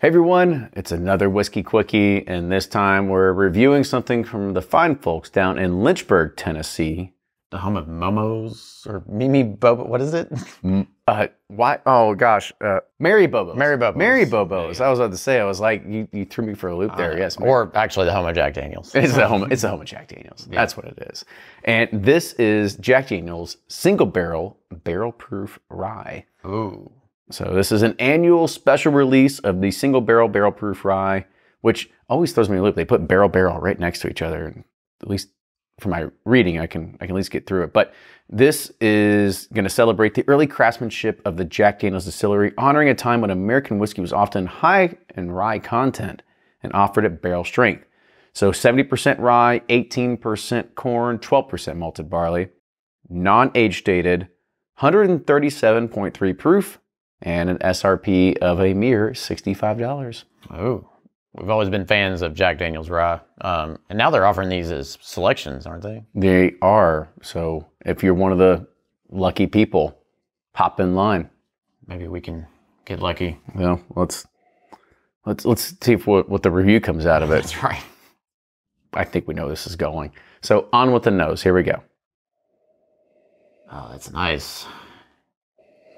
Hey everyone, it's another Whiskey Quickie, and this time we're reviewing something from the fine folks down in Lynchburg, Tennessee. The home of Momos or Mimi Bobo. What is it? Uh, why? Oh gosh, uh, Mary Bobos. Mary Bobos. Mary Bobos. I was about to say, I was like, you, you threw me for a loop there. yes, Mary- Or actually, the home of Jack Daniels. It's the home. It's the home of Jack Daniels. That's what it is. And this is Jack Daniels single barrel barrel proof rye. Ooh. So this is an annual special release of the single barrel barrel proof rye, which always throws me a loop. They put barrel barrel right next to each other, and at least for my reading, I can I can at least get through it. But this is going to celebrate the early craftsmanship of the Jack Daniel's distillery, honoring a time when American whiskey was often high in rye content and offered at barrel strength. So 70% rye, 18% corn, 12% malted barley, non-age dated, 137.3 proof, and an SRP of a mere $65. Oh, We've always been fans of Jack Daniels rye, um, and now they're offering these as selections, aren't they? They are. So if you're one of the lucky people, hop in line. Maybe we can get lucky. You know, let's let's let's see if what, what the review comes out of it. That's right. I think we know this is going. So on with the nose. Here we go. Oh, that's nice.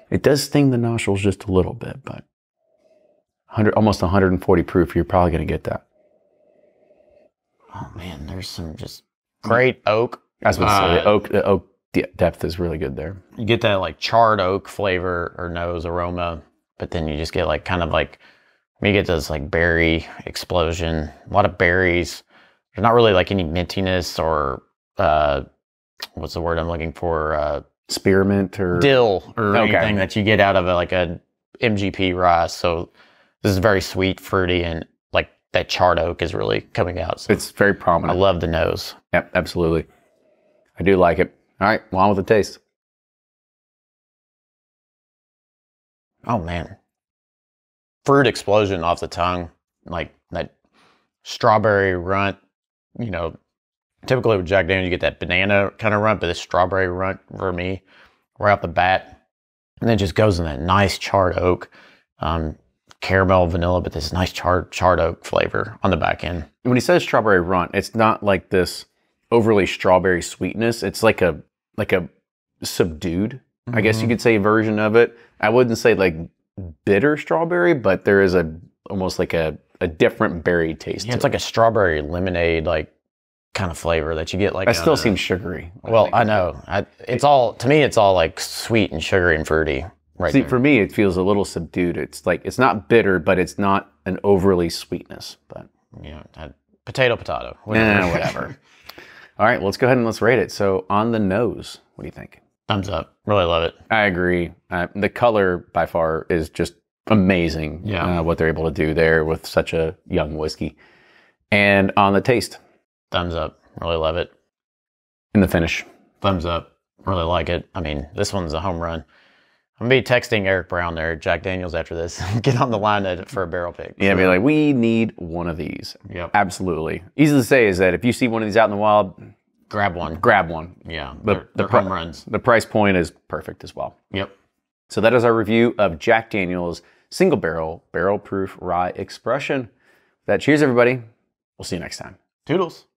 It does sting the nostrils just a little bit, but 100, almost 140 proof, you're probably going to get that. Oh man, there's some just great oak. I was about to say, the Uh, oak, the oak depth is really good there. You get that like charred oak flavor or nose aroma, but then you just get like kind of like you get this like berry explosion. A lot of berries. There's not really like any mintiness or uh, what's the word I'm looking for? Uh, Spearmint or dill or Okay. anything that you get out of a, like a MGP rye. So this is very sweet, fruity, and like that charred oak is really coming out. So it's very prominent. I love the nose. Yep, absolutely. I do like it. All right, well, on with the taste. Oh man. Fruit explosion off the tongue. Like that strawberry runt. You know, typically with Jack Daniels, you get that banana kind of runt, but this strawberry runt for me right off the bat. And then it just goes in that nice charred oak, um, caramel, vanilla, but this nice charred charred oak flavor on the back end. When he says strawberry runt, it's not like this overly strawberry sweetness. It's like a like a subdued, I guess you could say, version of it. I wouldn't say like bitter strawberry, but there is a almost like a, a different berry taste. Yeah, it's like a strawberry lemonade like kind of flavor that you get like. I still of- seem sugary. Well, I know. I, it's all to me. It's all like sweet and sugary and fruity, right See, there. for me, it feels a little subdued. It's like it's not bitter, but it's not an overly sweetness. But yeah, I- potato, potato. eh, whatever. All right, well, let's go ahead and let's rate it. So on the nose, what do you think? Thumbs up. Really love it. I agree. Uh, the color by far is just amazing. Yeah. uh, what they're able to do there with such a young whiskey, and on the taste Thumbs up. Really love it. and the finish. Thumbs up. Really like it. I mean, this one's a home run. I'm gonna be texting Eric Brown there, Jack Daniels, after this. Get on the line for a barrel pick. Yeah, be like, we need one of these. Yep. Absolutely. Easy to say is that if you see one of these out in the wild, Grab one. grab one. Yeah. The- they're, the they're home runs. The price point is perfect as well. Yep. So that is our review of Jack Daniel's single barrel, barrel proof rye expression. That cheers, everybody. We'll see you next time. Toodles.